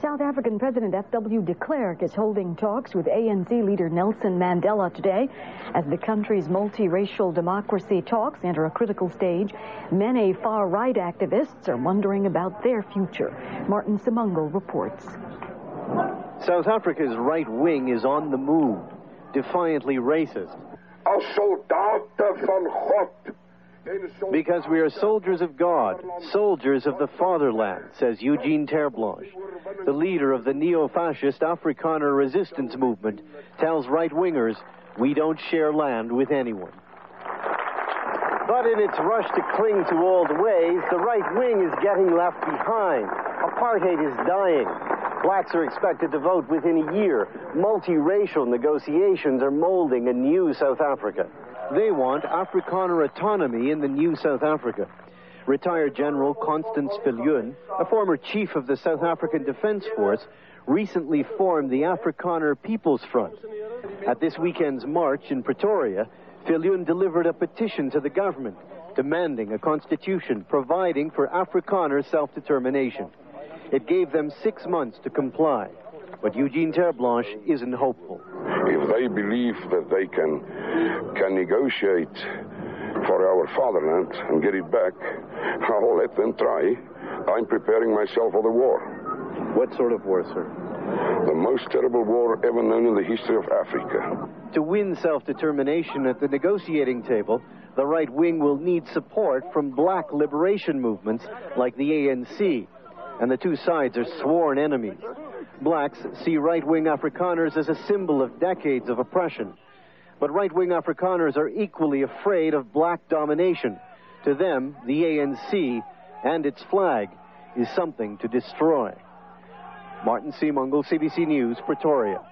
South African President F.W. de Klerk is holding talks with ANC leader Nelson Mandela today. As the country's multiracial democracy talks enter a critical stage, many far-right activists are wondering about their future. Martin Seemungal reports. South Africa's right wing is on the move, defiantly racist. As soldaten van God because we are soldiers of God, soldiers of the fatherland, says Eugene Terre'Blanche. The leader of the neo-fascist Afrikaner resistance movement tells right-wingers, we don't share land with anyone. But in its rush to cling to old ways, the right wing is getting left behind. Apartheid is dying. Blacks are expected to vote within a year. Multiracial negotiations are molding a new South Africa. They want Afrikaner autonomy in the new South Africa. Retired General Constand Viljoen, a former chief of the South African Defense Force, recently formed the Afrikaner People's Front. At this weekend's march in Pretoria, Viljoen delivered a petition to the government demanding a constitution providing for Afrikaner self-determination. It gave them six months to comply. But Eugene Terre'Blanche isn't hopeful. If they believe that they can, can negotiate for our fatherland and get it back, I'll let them try. I'm preparing myself for the war. What sort of war, sir? The most terrible war ever known in the history of Africa. To win self-determination at the negotiating table, the right wing will need support from black liberation movements like the ANC, and the two sides are sworn enemies. Blacks see right-wing Afrikaners as a symbol of decades of oppression. But right-wing Afrikaners are equally afraid of black domination. To them, the ANC and its flag is something to destroy. Martin Seemungal, CBC News, Pretoria.